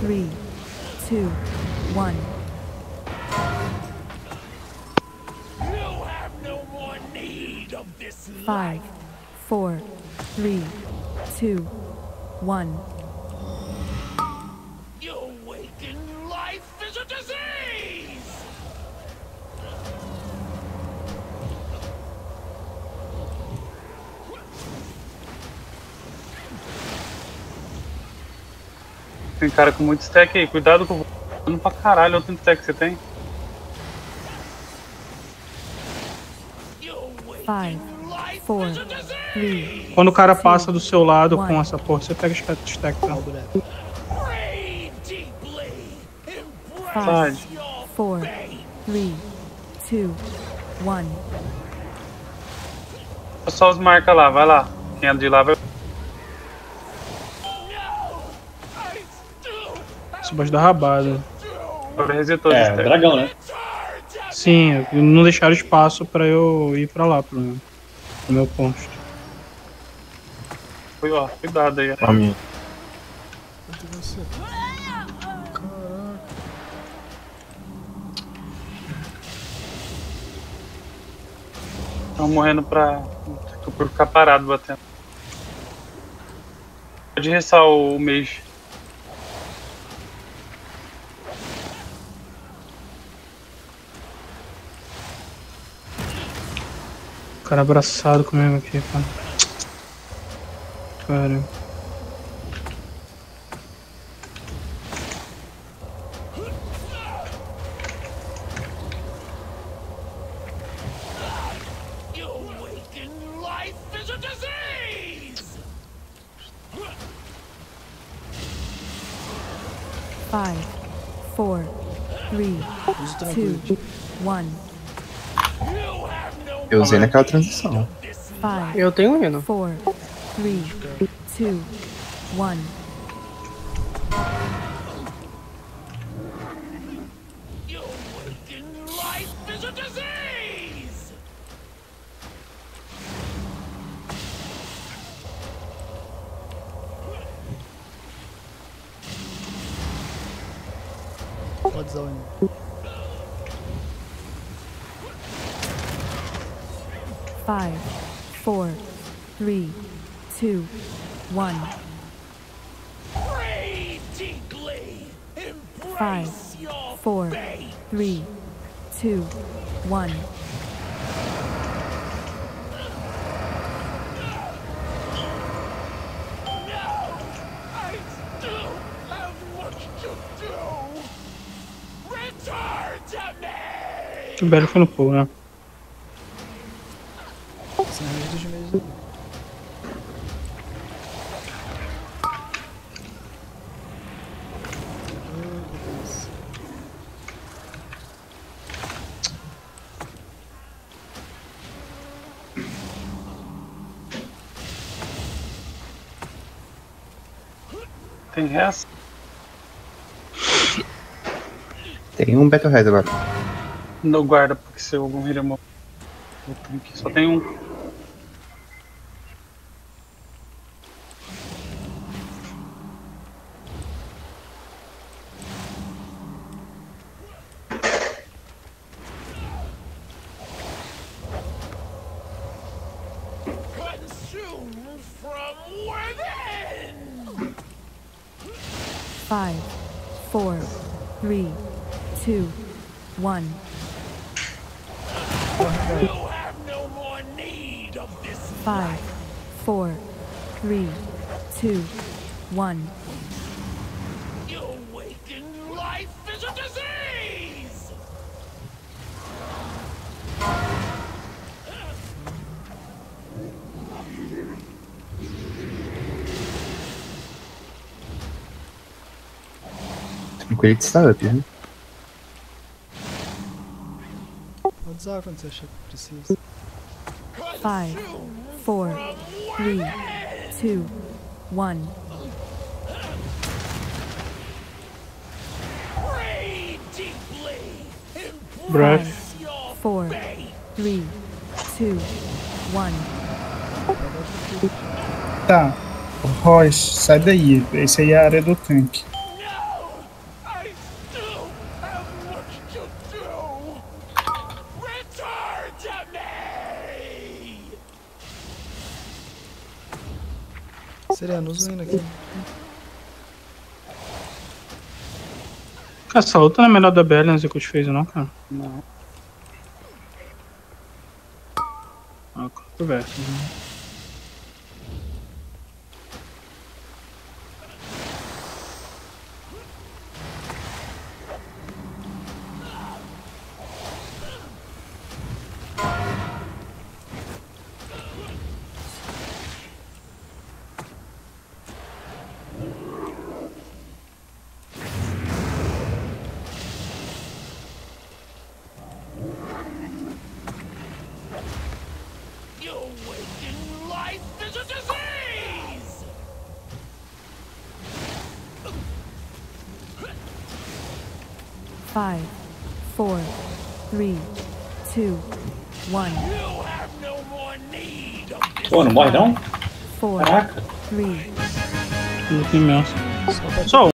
three, two, one. You have no more need of this Five, four, three, two, one. Tem cara com muito stack aí, cuidado com o dano pra caralho, outro stack que você tem. Five, four, three, Quando o cara passa do seu lado com essa porra, você pega stack, stack tá? Five, four, three, two, one. Só os marca lá, vai lá. Quem é de lá vai. Subaixo da rabada. Agora resetou É, stack. dragão, né? Sim, não deixaram espaço pra eu ir pra lá, pro, pro meu posto. Foi, ó, cuidado aí. ó. A minha. Estão morrendo pra. por ficar parado batendo. Pode ressar o mage. Cara abraçado comigo aqui, cara. Cara. Five, four, three, two, one. Eu usei naquela transição. Five, Eu tenho hino. four, three, two, one. You awaken life is a disease! Pode usar o hino. Five, four, three, two, one. Pray deeply! Five, Embrace your four, fate! three, two, one. I still have much to do! Return to me! O Belo foi no pulo, Tem resto? Tem um Battle Red agora. No guarda, porque se algum healer morrer. eu tenho que- Só tem um. Consumed from within! Five, four, three, two, one. You have no more need of this Five, four, three, two, one. You awaken life is a disease! Tranquilo que está up, né? Pode usar quando você achar que precisa. Five, four, three, two, one. Pray deeply! Breath. Embrace your Four, fate! three, two, one. Tá. Royce, sai daí. Esse aí é a área do tanque. Sereno, usa o hino aqui. Cara, essa luta não é melhor da Balance que eu te fez, não, cara. Não. Ah, controverso. né? Five, four, three, two, one, You have no more need of this Pô, não morre não? four, Caraca. three, Luta imensa. Só pra Só